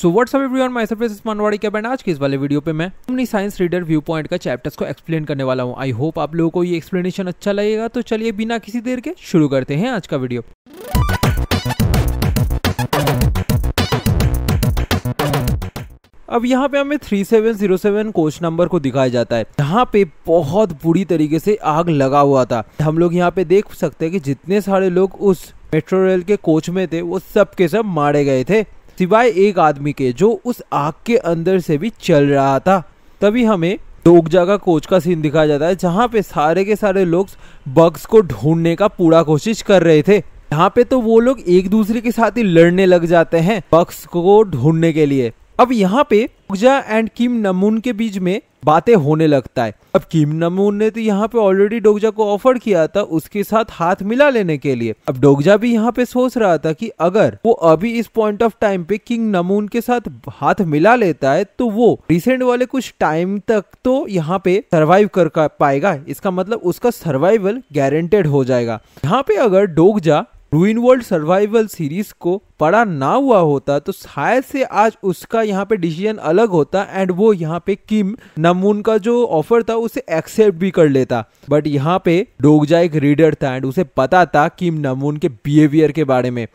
So what's up everyone my is मनवाड़ी के बैंड आज की इस वाले वीडियो पे मैं अपनी साइंस रीडर व्यू पॉइंट का चैप्टर्स को एक्सप्लेन करने वाला हूँ। आई होप आप लोगों को ये एक्सप्लेनेशन अच्छा लगेगा। तो चलिए बिना किसी देर के शुरू करते हैं आज का वीडियो अब यहाँ पे हमें 3707 कोच नंबर को दिखाया जाता है। यहाँ पे बहुत बुरी तरीके से आग लगा हुआ था। हम लोग यहाँ पे देख सकते हैं कि जितने सारे लोग उस मेट्रो रेल के कोच में थे, वो सब के सब मारे गए थे। सिवाय एक आदमी के, जो उस आग के अंदर से भी चल रहा था। तभी हमें डोगजा का कोच का सीन दिखाया जाता है, जहाँ पे सारे के सारे लोग बग्स को ढूँढने का पूरा कोशिश कर रहे थे। यहाँ पे तो वो लोग एक दूसरे के साथ ही लड़ने लग जाते हैं बग्स को ढूँढने के लिए। अब यहाँ पे डोगजा एंड किम नमून के बीच में बातें होने लगता है। अब किम नमून ने तो यहाँ पे ऑलरेडी डोगजा को ऑफ़र किया था, उसके साथ हाथ मिला लेने के लिए। अब डोगजा भी यहाँ पे सोच रहा था कि अगर वो अभी इस पॉइंट ऑफ़ टाइम पे किंग नमून के साथ हाथ मिला लेता है तो वो रिसेंट वाले कुछ टाइम तक तो यहाँ पे सरवाइव कर पाएगा। इसका मतलब उसका सर्वाइवल गारंटेड हो जाएगा। यहाँ पे अगर डोगजा रूइन वर्ल्ड सर्वाइवल सीरीज़ को पढ़ा ना हुआ होता तो शायद से आज उसका यहाँ पे डिसीज़न अलग होता एंड वो यहाँ पे किम नमून का जो ऑफ़र था, उसे एक्सेप्ट भी कर लेता। बट यहाँ पे डोगजा एक रीडर था एंड उसे पता था किम नमून के बिहेवियर के बारे में।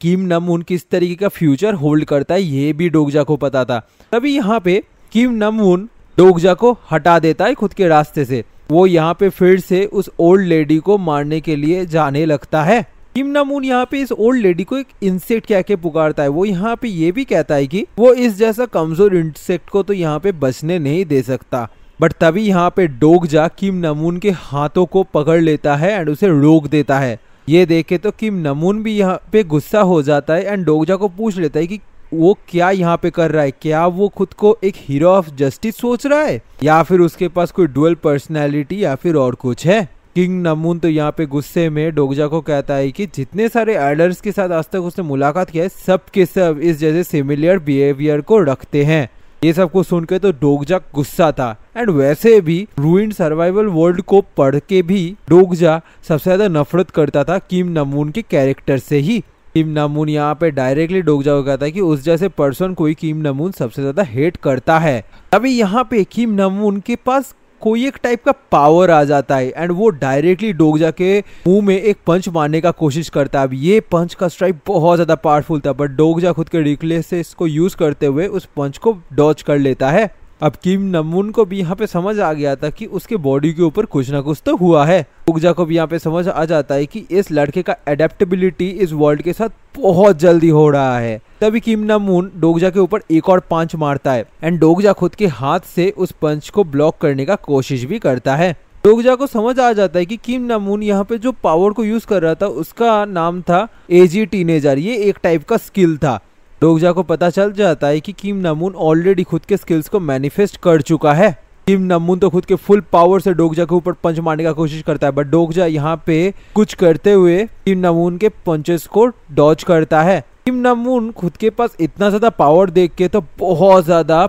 किम नमून किस तरीके का फ्यूचर होल्ड करता है, ये भी डोगजा को पता था। तभी यहाँ पे किम नमून डोगजा को हटा देता है खुद के रास्ते से। वो यहाँ पे फिर से उस ओल्ड लेडी को मारने के लिए जाने लगता है। किम नामून यहाँ पे इस ओल्ड लेडी को एक इंसेक्ट कह के पुकारता है। वो यहाँ पे ये भी कहता है कि वो इस जैसा कमज़ोर इंसेक्ट को तो यहाँ पे बचने नहीं दे सकता। बट तभी यहाँ पे डोग जा किम नमून के हाथों को पकड़ लेता है एंड उसे रोक देता है। ये देखे तो किम नमून भी यहाँ पे गुस्सा हो जाता है एंड डोगजा को पूछ लेता है कि वो क्या यहाँ पे कर रहा है? क्या वो खुद को एक हीरो ऑफ़ जस्टिस सोच रहा है? या फिर उसके पास कोई डुअल पर्सनैलिटी या फिर और कुछ है? किंग नमून तो यहाँ पे गुस्से में डोगजा को कहता है कि जितने सारे एडर्स के साथ आज तक उसने मुलाकात किया है सब के सब इस जैसे सिमिलर बिहेवियर को रखते हैं। ये सबको सुन के तो डोगजा गुस्सा था। एंड वैसे भी रूइंड सर्वाइवल वर्ल्ड को पढ़ के भी डोगजा सबसे ज़्यादा नफरत करता था किम नमून के कैरेक्टर से ही। किम नमून यहाँ पे डायरेक्टली डोगजा को कहता है कि उस जैसे पर्सन को ही किम नमून सबसे ज़्यादा हेट करता है। अभी यहाँ पे किम नमून के पास कोई एक टाइप का पावर आ जाता है एंड वो डायरेक्टली डोगजा के मुँह में एक पंच मारने का कोशिश करता है। अब ये पंच का स्ट्राइक बहुत ज़्यादा पावरफुल था बट डोगजा खुद के रिक्लेस से इसको यूज़ करते हुए उस पंच को डॉच कर लेता है। अब किम नमून को भी यहाँ पे समझ आ गया था कि उसके बॉडी के ऊपर कुछ ना कुछ तो हुआ है। डोगजा को भी यहाँ पे समझ आ जाता है कि इस लड़के का एडेप्टेबिलिटी इस वर्ल्ड के साथ बहुत जल्दी हो रहा है। तभी किम नमून डोगजा के ऊपर एक और पंच मारता है एंड डोगजा खुद के हाथ से उस पंच को ब्लॉक करने का कोशिश भी करता है। डोगजा को समझ आ जाता है कि किम नमून यहाँ पे जो पावर को यूज़ कर रहा था उसका नाम था एजी टीनेजर ये एक टाइप का स्किल था। डोगजा को पता चल जाता है कि किम नमून ऑलरेडी खुद के स्किल्स को मैनिफेस्ट कर चुका है। किम नमून तो खुद के फुल पावर से डोगजा के ऊपर पंच मारने का कोशिश करता है बट डोगजा यहाँ पे कुछ करते हुए किम नमून के पंचेस को डॉच करता है। किम नमून खुद के पास इतना ज़्यादा पावर देख के तो बहुत ज़्यादा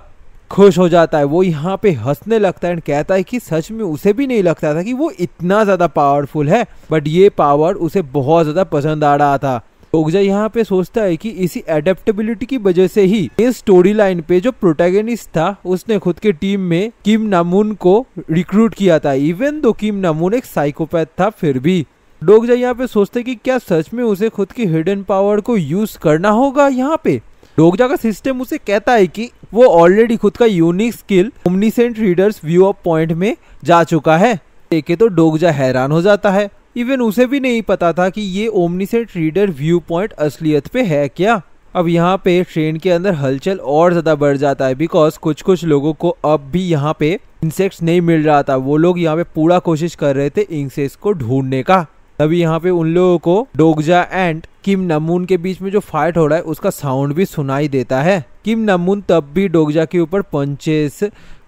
खुश हो जाता है। वो यहाँ पे हंसने लगता है एंड कहता है कि सच में उसे भी नहीं लगता था कि वो इतना ज़्यादा पावरफुल है बट ये पावर उसे बहुत ज़्यादा पसंद आ रहा था। ओगजा यहाँ पे सोचता है कि इसी एडेप्टेबिलिटी की वजह से ही इस स्टोरी लाइन पे जो प्रोटेगनिस्ट था, उसने खुद के टीम में किम नामून को रिक्रूट किया था। इवन दो किम नामून एक साइकोपैथ था, फिर भी। डोगजा यहाँ पे सोचते कि क्या सच में उसे खुद की हिडन पावर को यूज़ करना होगा यहाँ पे? डोगजा का सिस्टम उसे कहता है कि वो ऑलरेडी खुद का unique skill omniscient readers view of point में जा चुका है। देखे तो डोगजा हैरान हो जाता है। इवन उसे भी नहीं पता था कि ये ओमनीसेट रीडर व्यू पॉइंट असलियत पे है क्या। अब यहाँ पे ट्रेन के अंदर हलचल और ज़्यादा बढ़ जाता है बिकॉज़ कुछ कुछ लोगों को अब भी यहाँ पे इंसेक्ट्स नहीं मिल रहा था। वो लोग यहाँ पे पूरा कोशिश कर रहे थे इंसेक्ट्स को ढूँढने का। तभी यहाँ पे उन लोगों को डोगजा एंड किम नमून के बीच में जो फाइट हो रहा है, उसका साउंड भी सुनाई देता है। किम नमून तब भी डोगजा के ऊपर पंचेस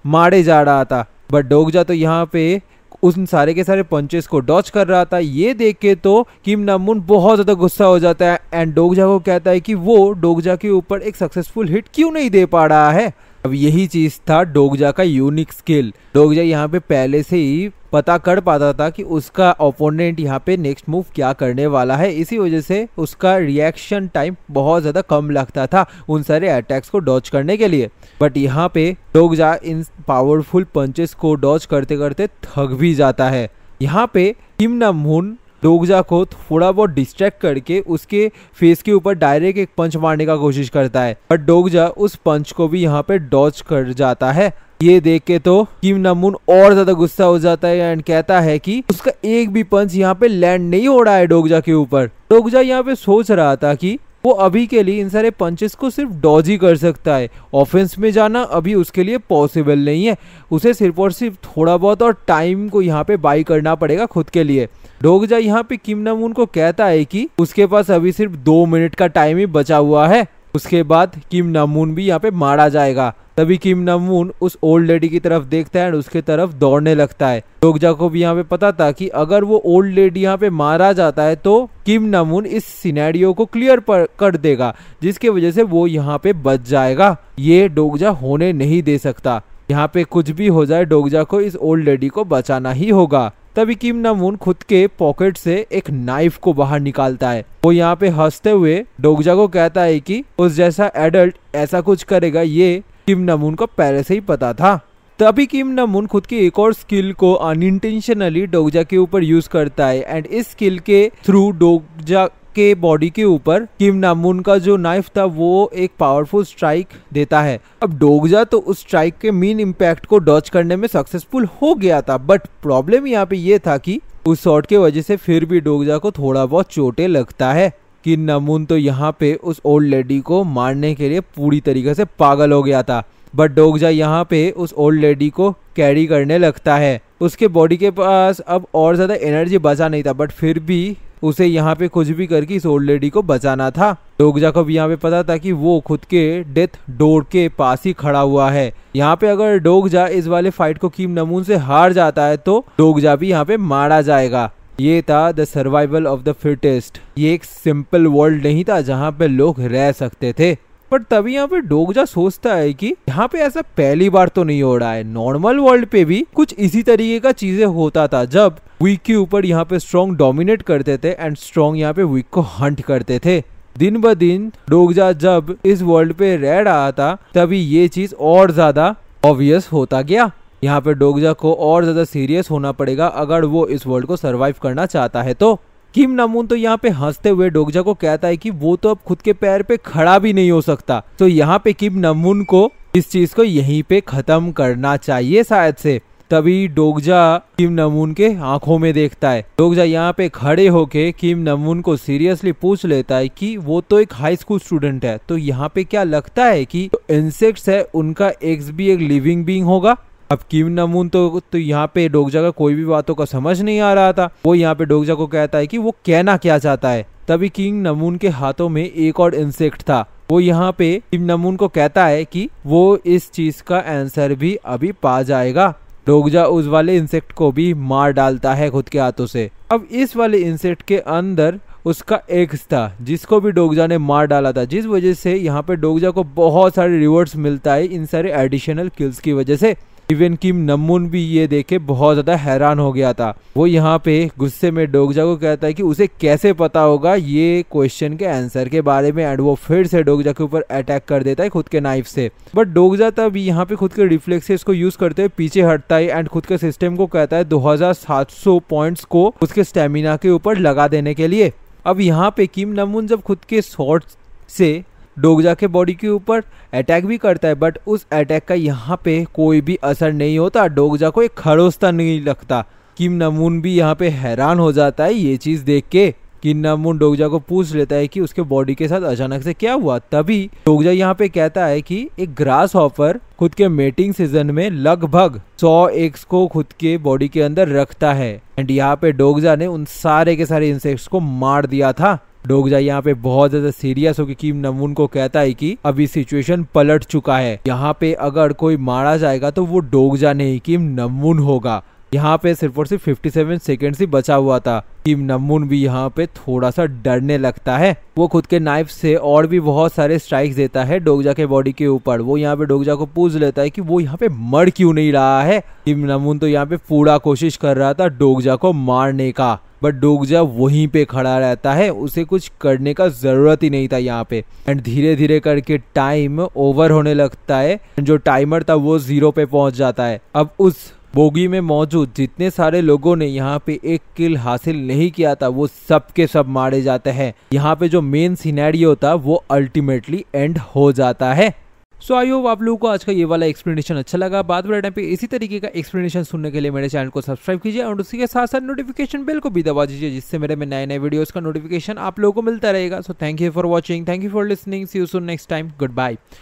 मारे जा रहा था। बट डोगजा तो यहाँ पे उन सारे के सारे पंचेस को डॉच कर रहा था। ये देख के तो किम नामुन बहुत ज़्यादा गुस्सा हो जाता है। एंड डोगजा को कहता है कि वो डोगजा के ऊपर एक सक्सेसफुल हिट क्यों नहीं दे पा रहा है? अब यही चीज़ था डोगजा का यूनिक स्किल डोगजा यहाँ पे पहले से ही पता कर पाता था कि उसका ओपोनेंट यहाँ पे नेक्स्ट मूव क्या करने वाला है। इसी वजह से उसका रिएक्शन टाइम बहुत ज़्यादा कम लगता था उन सारे अटैक्स को डॉच करने के लिए। बट यहाँ पे डोगजा इन पावरफुल पंचेस को डॉच करते करते थक भी जाता है। यहाँ पे किम मून डोगजा को थोड़ा बहुत डिस्ट्रैक्ट करके उसके फेस के ऊपर डायरेक्ट एक पंच मारने का कोशिश करता है। बट डोगजा उस पंच को भी यहाँ पे डॉच कर जाता है। ये देख के तो किम नमून और ज़्यादा गुस्सा हो जाता है एंड कहता है कि उसका एक भी पंच यहाँ पे लैंड नहीं हो रहा है डोगजा के ऊपर। डोगजा यहाँ पे सोच रहा था कि वो अभी के लिए इन सारे पंचेस को सिर्फ़ डॉज ही कर सकता है। ऑफेंस में जाना अभी उसके लिए पॉसिबल नहीं है। उसे सिर्फ़ और सिर्फ़ थोड़ा बहुत और टाइम को यहाँ पे बाई करना पड़ेगा खुद के लिए। डोगजा यहाँ पे किम नमून को कहता है कि उसके पास अभी सिर्फ़ दो मिनट का टाइम ही बचा हुआ है। उसके बाद किम नमून भी यहाँ पे मारा जाएगा। तभी किम नमून उस ओल्ड लेडी की तरफ़ देखता है उसके तरफ़ दौड़ने लगता है। डोगजा को भी यहाँ पे पता था कि अगर वो ओल्ड लेडी यहाँ पे मारा जाता है तो किम नमून इस सिनेरियो को क्लियर कर देगा, जिसकी वजह से वो यहाँ पे बच जाएगा। ये डोगजा होने नहीं दे सकता। यहाँ पे कुछ भी हो जाए, डोगजा को इस ओल्ड लेडी को बचाना ही होगा। तभी किम नमून खुद के पॉकेट से एक नाइफ को बाहर निकालता है। वो यहाँ पे हँसते हुए डोगजा को कहता है कि, उस जैसा एडल्ट ऐसा कुछ करेगा, ये किम नमून को पहले से ही पता था। तभी किम नमून खुद की एक और स्किल को अनइंटेंशनली डोगजा के ऊपर यूज़ करता है एंड इस स्किल के थ्रू डोगजा के बॉडी के ऊपर किम नामुन का जो नाइफ था, वो एक पावरफुल स्ट्राइक देता है। अब डोगजा तो उस स्ट्राइक के मेन इम्पैक्ट को डॉच करने में सक्सेसफुल हो गया था बट प्रॉब्लम यहाँ पे ये था कि उस शॉट के वजह से फिर भी डोगजा को थोड़ा बहुत चोटे लगता है। कि नमून तो यहाँ पे उस ओल्ड लेडी को मारने के लिए पूरी तरीके से पागल हो गया था। बट डोगजा यहाँ पे उस ओल्ड लेडी को कैरी करने लगता है। उसके बॉडी के पास अब और ज़्यादा एनर्जी बचा नहीं था बट फिर भी उसे यहाँ पे कुछ भी करके इस ओल्ड लेडी को बचाना था। डोगजा को भी यहाँ पे पता था कि वो खुद के डेथ डोर के पास ही खड़ा हुआ है। यहाँ पे अगर डोगजा इस वाले फाइट को कीम नमून से हार जाता है तो डोगजा भी यहाँ पे मारा जाएगा। ये था the survival of the fittest ये एक सिंपल वर्ल्ड नहीं था जहाँ पे लोग रह सकते थे। पर तभी यहाँ पे डोगजा सोचता है कि यहाँ पे ऐसा पहली बार तो नहीं हो रहा है। नॉर्मल वर्ल्ड पे भी कुछ इसी तरीके का चीज़ें होता था जब वीक के ऊपर यहाँ पे स्ट्रॉन्ग डोमिनेट करते थे एंड स्ट्रॉन्ग यहाँ पे वीक को हंट करते थे। दिन ब दिन डोगजा जब इस वर्ल्ड पे रह रहा था, तभी ये चीज़ और ज़्यादा ऑब्वियस होता गया। यहाँ पे डोगजा को और ज़्यादा सीरियस होना पड़ेगा अगर वो इस वर्ल्ड को सर्वाइव करना चाहता है। तो किम नमून तो यहाँ पे हँसते हुए डोगजा को कहता है कि वो तो अब खुद के पैर पे खड़ा भी नहीं हो सकता। तो यहाँ पे किम नमून को इस चीज़ को यहीं पे खत्म करना चाहिए शायद से। तभी डोगजा किम नमून के आँखों में देखता है। डोगजा यहाँ पे खड़े होके किम नमून को सीरियसली पूछ लेता है कि वो तो एक हाई स्कूल स्टूडेंट है। तो यहाँ पे क्या लगता है कि जो इंसेक्ट्स है, उनका एक्स भी एक लिविंग बींग होगा? अब किम नमून तो तो यहाँ पे डोगजा का कोई भी बातों का समझ नहीं आ रहा था। वो यहाँ पे डोगजा को कहता है कि वो कहना क्या चाहता है। तभी किंग नमून के हाथों में एक और इंसेक्ट था। वो यहाँ पे किम नमून को कहता है कि वो इस चीज़ का आंसर भी अभी पा जाएगा। डोगजा उस वाले इंसेक्ट को भी मार डालता है खुद के हाथों से। अब इस वाले इंसेक्ट के अंदर उसका एग्स था, जिसको भी डोगजा ने मार डाला था, जिस वजह से यहाँ पे डोगजा को बहुत सारे रिवॉर्ड्स मिलता है इन सारे एडिशनल किल्स की वजह से। इवन किम नमून भी ये देखे, बहुत ज़्यादा हैरान हो गया था। वो यहाँ पे गुस्से में डोगजा को कहता है कि उसे कैसे पता होगा? ये क्वेश्चन के आंसर के बारे में एंड वो फिर से डोगजा के ऊपर अटैक कर देता है खुद के नाइफ से। बट डोगजा तब यहाँ पे खुद के रिफ्लेक्सेस को यूज़ करते हुए पीछे हटता है एंड खुद के सिस्टम को कहता है दो पॉइंट्स को उसके स्टेमिना के ऊपर लगा देने के लिए। अब यहाँ पे किम नमून जब खुद के शॉर्ट से डोगजा के बॉडी के ऊपर अटैक भी करता है बट उस अटैक का यहाँ पे कोई भी असर नहीं होता। डोगजा को एक खरोस्ता नहीं लगता किम नमून भी यहाँ पे हैरान हो जाता है ये चीज़ देख के कि नमून डोगजा को पूछ लेता है कि उसके बॉडी के साथ अचानक से क्या हुआ। तभी डोगजा यहाँ पे कहता है कि एक ग्रास हॉपर खुद के मेटिंग सीज़न में लगभग 100 एग्स को खुद के बॉडी के अंदर रखता है। एंड यहाँ पे डोगजा ने उन सारे के सारे इंसेक्ट्स को मार दिया था। डोगजा यहाँ पे बहुत ज़्यादा सीरियस होकर किम नमून को कहता है कि अभी सिचुएशन पलट चुका है। यहाँ पे अगर कोई मारा जाएगा तो वो डोगजा नहीं किम नमून होगा। यहाँ पे सिर्फ़ और सिर्फ़ 57 सेकेंड्स ही बचा हुआ था टीम नमून भी यहाँ पे थोड़ा सा डरने लगता है। वो खुद के नाइफ से और भी बहुत सारे स्ट्राइक्स देता है डोगजा के बॉडी के ऊपर। वो यहाँ पे डोगजा को पूछ लेता है कि वो यहाँ पे मर क्यों नहीं रहा है? किम नमून तो यहाँ पे पूरा कोशिश कर रहा था डोगजा को मारने का। बट डोगजा वहीं पे खड़ा रहता है, उसे कुछ करने का ज़रूरत ही नहीं था यहाँ पे। एंड धीरे धीरे करके टाइम ओवर होने लगता है जो टाइमर था वो ज़ीरो पे पहुँच जाता है। अब उस बोगी में मौजूद जितने सारे लोगों ने यहाँ पे एक किल हासिल नहीं किया था, वो सब के सब मारे जाते हैं। यहाँ पे जो मेन सिनेरियो था, वो अल्टीमेटली एंड हो जाता है। सो आई होप आप लोगों को आज का ये वाला एक्सप्लेनेशन अच्छा लगा। बाद वाले टाइम पे इसी तरीके का एक्सप्लेनेशन सुनने के लिए मेरे चैनल को सब्सक्राइब कीजिए और उसी के साथ साथ नोटिफिकेशन बेल को भी दबा दीजिए, जिससे मेरे में नए नए वीडियोस का नोटिफिकेशन आप लोगों को मिलता रहेगा। So thank you for watching thank you for listening see you soon next time good bye